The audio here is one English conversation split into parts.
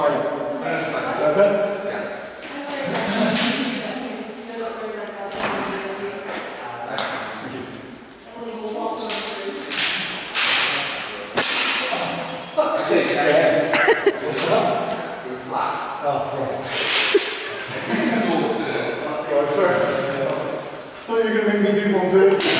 party. Okay? Oh, right. right, sir. So you're going to make me do one bit?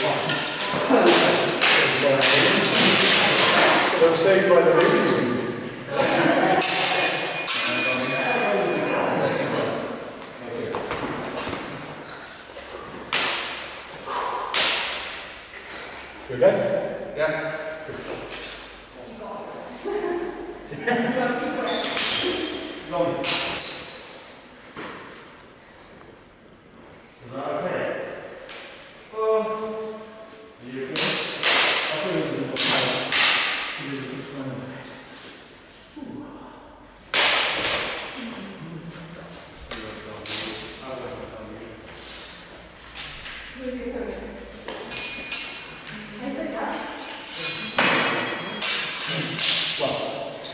I'm saved by the ladies. You? Yeah.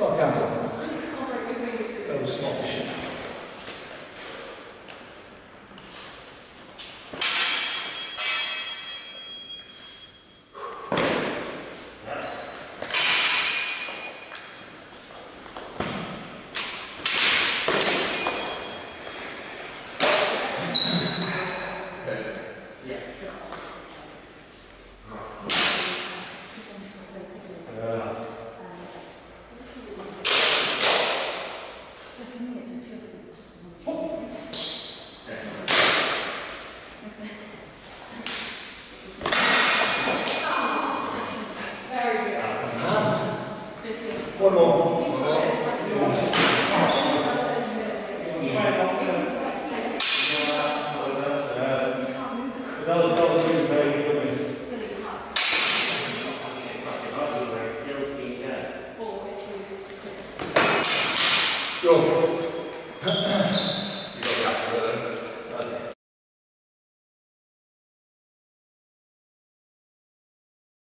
Ecco, tocca 要素